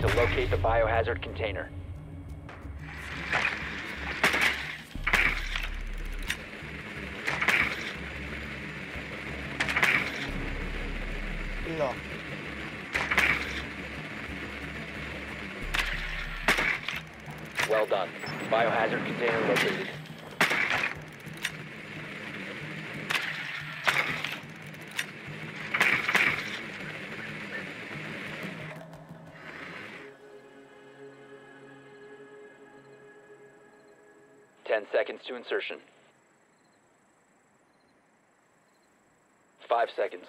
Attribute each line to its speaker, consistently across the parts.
Speaker 1: to locate the biohazard container.
Speaker 2: 이거
Speaker 1: Well done. Biohazard container located. Ten seconds to insertion. Five seconds.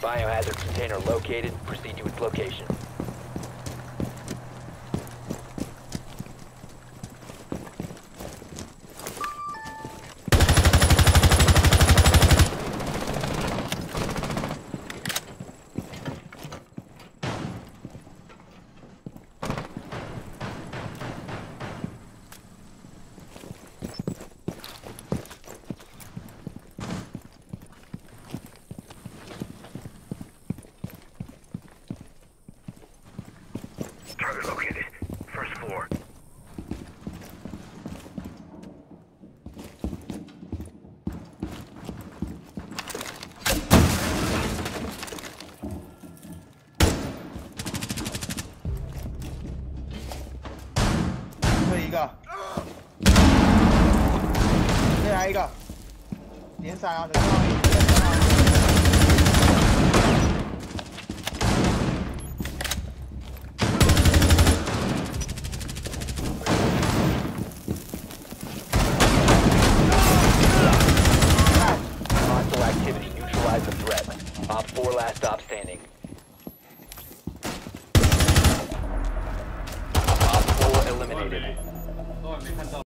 Speaker 1: Biohazard container located. Proceed to its location.
Speaker 3: Target located. First floor.
Speaker 2: 这一个，再来一个，连闪啊！等等啊！
Speaker 1: Last stop standing. Op 4 eliminated.